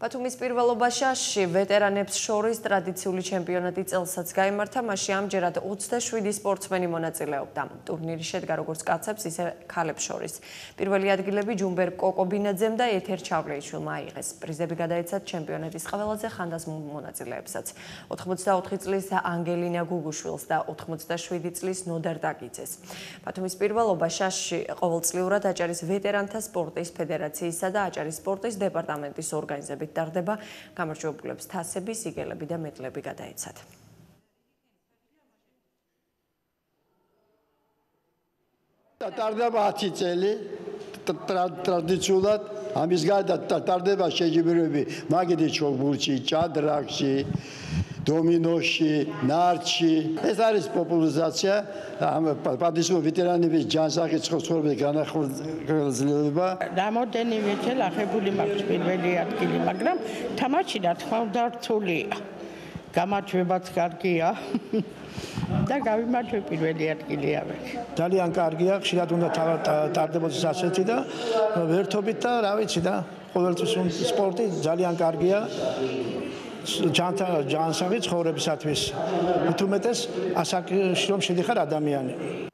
ბათუმის პირველობაშაში ვეტერანებს შორის ტრადიციული ჩემპიონატი წელსაც გამართა, მასში ამჯერად 27 სპორტსმენი მონაწილეობდა. ტურნირი შედგა როგორც კაცებს, ისე ქალებს შორის. პირველი ადგილები ჯუმბერ კოკობინაძემ და ეთერ ჩავლეიშვილმა აიღეს. პრიზები გადაეცათ ჩემპიონატის ყველაზე ხანდაზმულ მონაწილეებსაც. 84 წლის ანგელინა გუგუშვილს და 87 წლის ნოდარ დაგიძეს. ბათუმის პირველობაშაში ყოველწლიურად აჭარის ვეტერანთა სპორტის ფედერაციისა და აჭარის სპორტის დეპარტამენტის ორგანიზებით შედეგებით ტარდება გამარჯვებულებს თასები, სიგელები და მედლები გადაეცათ. ტარდება 10 წელი ტრადიციულად ამის გარდა ტარდება შეჯიბრებები მაგიდით ჩოგბურჩი, ჭადრაკში, დომინოში, ნარჩი. ეს არის პოპულარიზაცია ამ პატისო ვეტერანების ჯანსაღი ცხოვრების განახორციელება. რამოდენიმე წელი ახებული მაქვს პირველი ადგილი, მაგრამ თამაში რა თქმა უნდა რთულია. გამარჯვებაც კარგია. და გავიმარჯვე პირველი ადგილი ამეთ. ძალიან კარგია, ხშირად უნდა ტარდებოდეს ასეთი და ვერთობით და რა ვიცი და ყოველთვის სპორტი ძალიან კარგია. ჯანთა ჯანსაღი ცხოვრებისათვის. უთუმეტეს ასაკში რომ შედიხარ ადამიანი.